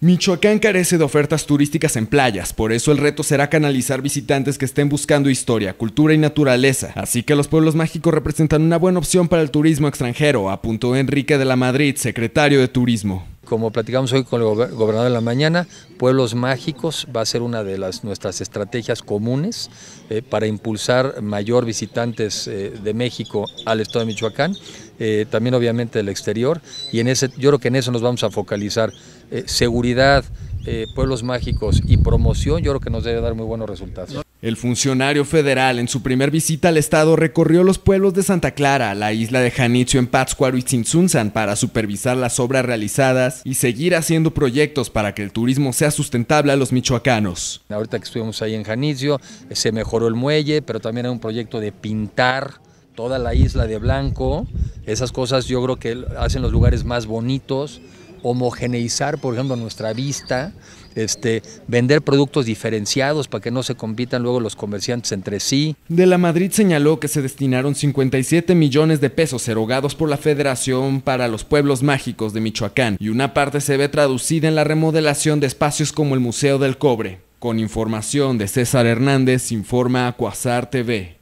Michoacán carece de ofertas turísticas en playas, por eso el reto será canalizar visitantes que estén buscando historia, cultura y naturaleza. Así que los pueblos mágicos representan una buena opción para el turismo extranjero, apuntó Enrique de la Madrid, secretario de Turismo. Como platicamos hoy con el gobernador de la mañana, Pueblos Mágicos va a ser una de las, nuestras estrategias comunes eh, para impulsar mayor visitantes eh, de México al estado de Michoacán, eh, también obviamente del exterior, y en ese, yo creo que en eso nos vamos a focalizar. seguridad, pueblos mágicos y promoción, yo creo que nos debe dar muy buenos resultados. El funcionario federal en su primer visita al estado recorrió los pueblos de Santa Clara, la isla de Janitzio en Pátzcuaro y Tzintzunzan para supervisar las obras realizadas y seguir haciendo proyectos para que el turismo sea sustentable a los michoacanos. Ahorita que estuvimos ahí en Janitzio, se mejoró el muelle, pero también hay un proyecto de pintar toda la isla de blanco. Esas cosas yo creo que hacen los lugares más bonitos, homogeneizar, por ejemplo, nuestra vista, este, vender productos diferenciados para que no se compitan luego los comerciantes entre sí. De la Madrid señaló que se destinaron 57 millones de pesos erogados por la Federación para los Pueblos Mágicos de Michoacán y una parte se ve traducida en la remodelación de espacios como el Museo del Cobre. Con información de César Hernández, informa Acuazar TV.